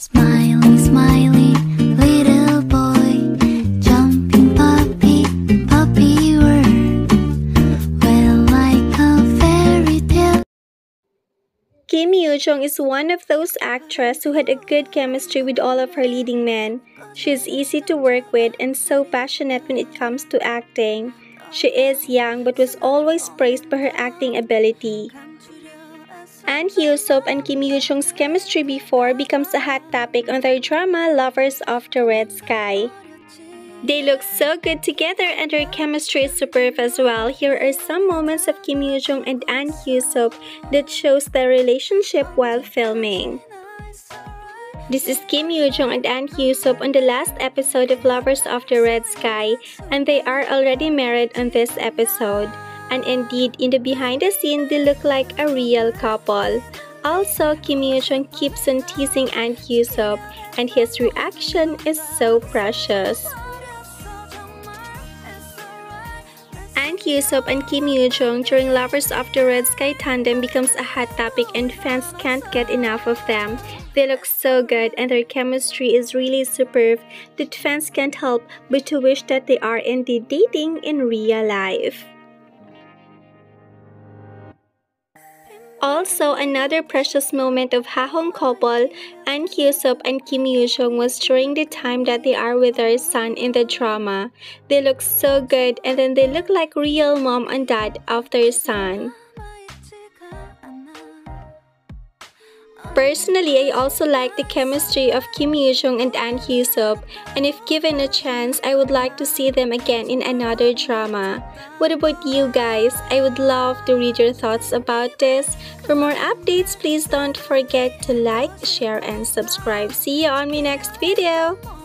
Smiley, smiley, little boy, jumping puppy, puppy. Well, fairy tale. Kim Yoo Jung is one of those actresses who had a good chemistry with all of her leading men. She is easy to work with and so passionate when it comes to acting. She is young but was always praised for her acting ability. Ahn Hyo-seop and Kim Yoo-jung's chemistry before becomes a hot topic on their drama Lovers of the Red Sky. They look so good together and their chemistry is superb as well. Here are some moments of Kim Yoo-jung and Ahn Hyo-seop that shows their relationship while filming. This is Kim Yoo-jung and Ahn Hyo-seop on the last episode of Lovers of the Red Sky and they are already married on this episode and indeed in the behind the scene they look like a real couple. Also, Kim Yoo-jung keeps on teasing Ahn Hyo-seop and his reaction is so precious. Ahn Hyo-seop and Kim Yoo-jung during Lovers of the Red Sky tandem becomes a hot topic and fans can't get enough of them. They look so good and their chemistry is really superb that fans can't help but to wish that they are indeed dating in real life. Also, another precious moment of Hahong couple, Ahn Hyo-seop and Kim Yoo-jung was during the time that they are with their son in the drama. They look so good and then they look like real mom and dad of their son. Personally, I also like the chemistry of Kim Yoo-jung and Ahn Hyo-seop, and if given a chance, I would like to see them again in another drama. What about you guys? I would love to read your thoughts about this. For more updates, please don't forget to like, share, and subscribe. See you on my next video!